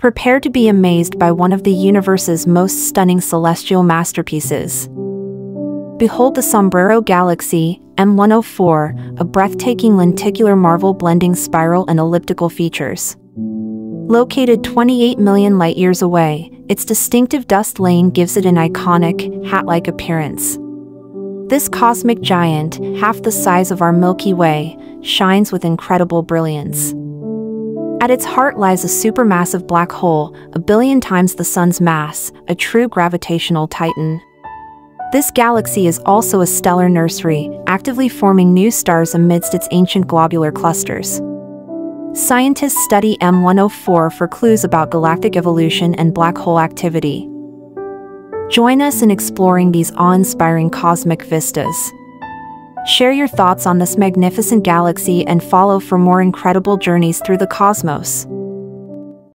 Prepare to be amazed by one of the universe's most stunning celestial masterpieces. Behold the Sombrero Galaxy, M104, a breathtaking lenticular marvel blending spiral and elliptical features. Located 28 million light-years away, its distinctive dust lane gives it an iconic, hat-like appearance. This cosmic giant, half the size of our Milky Way, shines with incredible brilliance. At its heart lies a supermassive black hole, a billion times the Sun's mass, a true gravitational titan. This galaxy is also a stellar nursery, actively forming new stars amidst its ancient globular clusters. Scientists study M104 for clues about galactic evolution and black hole activity. Join us in exploring these awe-inspiring cosmic vistas. Share your thoughts on this magnificent galaxy and follow for more incredible journeys through the cosmos.